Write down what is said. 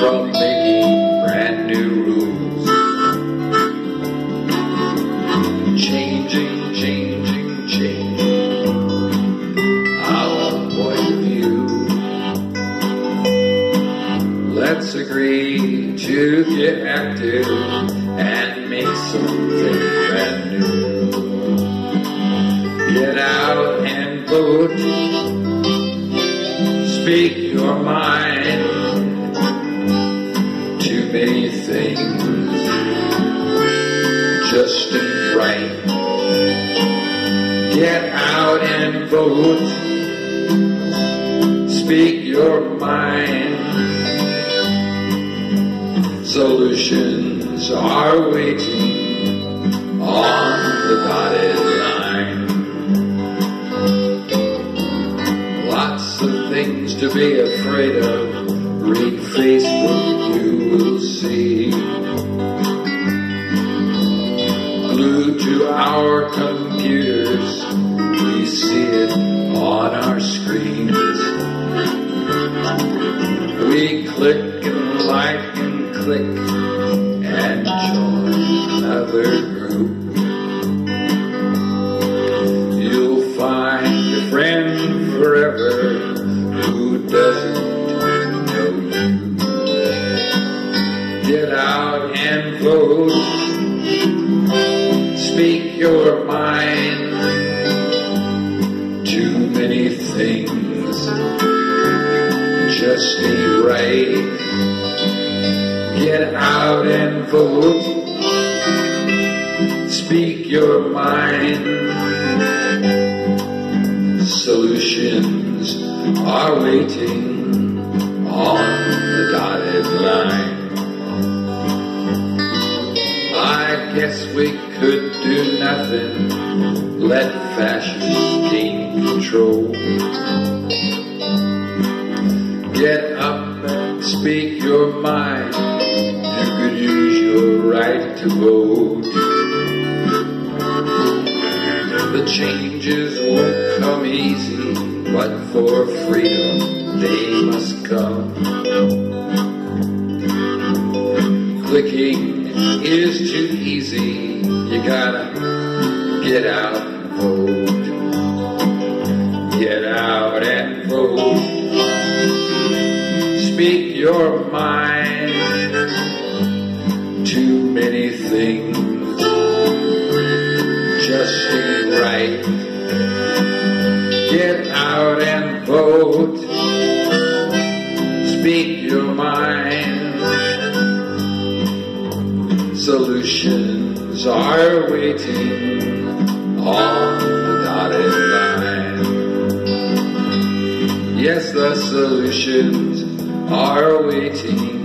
from making brand new rules. Changing, changing, changing our point of view. Let's agree to get active and make something brand new. Get out and vote. Speak your mind. Things just ain't right. Get out and vote. Speak your mind. Solutions are waiting on the dotted line. Lots of things to be afraid of. Read Facebook, like and click and join another group. You'll find a friend forever who doesn't know you. Get out and vote. Speak your mind. Too many things just ain't right. Get out and vote. Speak your mind. Solutions are waiting on the dotted line. I guess we could do nothing. Let fascists gain control. Get up and speak your mind. Right to vote. The changes won't come easy, but for freedom they must come. Clicking is too easy, you gotta get out and vote. Get out and vote. Speak your mind. Just ain't right. Get out and vote. Speak your mind. Solutions are waiting on the dotted line. Yes, the solutions are waiting